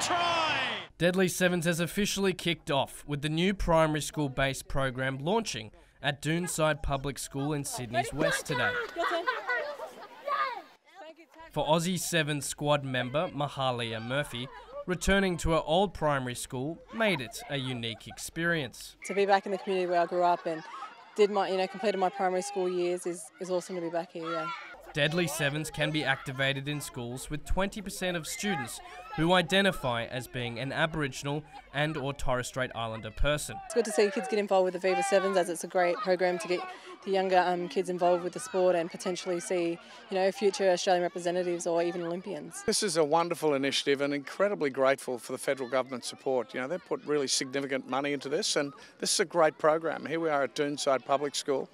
try! Deadly Sevens has officially kicked off with the new primary school based program launching at Doonside Public School in Sydney's West today. For Aussie Sevens squad member Mahalia Murphy, returning to her old primary school made it a unique experience. To be back in the community where I grew up and did my, you know, completed my primary school years is, is awesome to be back here, yeah. Deadly Sevens can be activated in schools with 20% of students who identify as being an Aboriginal and or Torres Strait Islander person. It's good to see kids get involved with the Viva Sevens as it's a great program to get the younger um, kids involved with the sport and potentially see, you know, future Australian representatives or even Olympians. This is a wonderful initiative and incredibly grateful for the federal government support. You know, they've put really significant money into this and this is a great program. Here we are at Doonside Public School.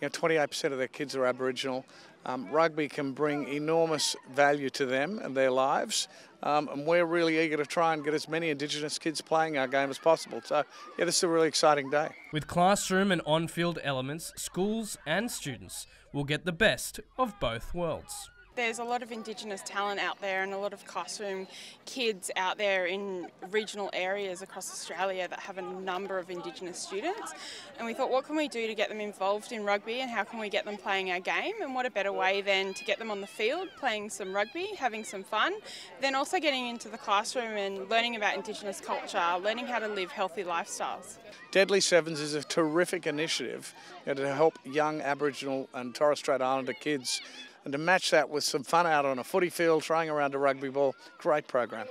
You know, 28% of their kids are Aboriginal. Um, rugby can bring enormous value to them and their lives, um, and we're really eager to try and get as many Indigenous kids playing our game as possible. So, yeah, this is a really exciting day. With classroom and on field elements, schools and students will get the best of both worlds. There's a lot of Indigenous talent out there and a lot of classroom kids out there in regional areas across Australia that have a number of Indigenous students. And we thought, what can we do to get them involved in rugby and how can we get them playing our game? And what a better way than to get them on the field playing some rugby, having some fun, then also getting into the classroom and learning about Indigenous culture, learning how to live healthy lifestyles. Deadly Sevens is a terrific initiative to help young Aboriginal and Torres Strait Islander kids and to match that with some fun out on a footy field, throwing around a rugby ball, great program.